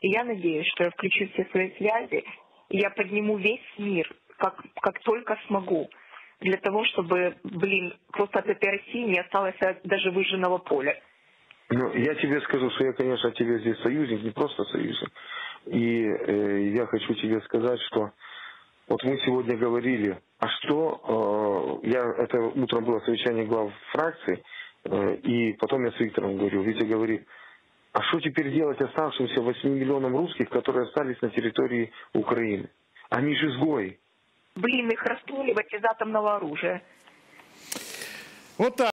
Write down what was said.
И я надеюсь, что я включу все свои связи, и я подниму весь мир, как, как только смогу, для того, чтобы, блин, просто от этой России не осталось даже выжженного поля. Ну, я тебе скажу, что я, конечно, тебе здесь союзник, не просто союзник. И э, я хочу тебе сказать, что вот мы сегодня говорили, а что, э, я, это утром было совещание глав фракций, э, и потом я с Виктором говорил, Витя говорит, а что теперь делать оставшимся 8 миллионам русских, которые остались на территории Украины? Они же изгои. Блин, их расстреливать из атомного оружия. Вот так.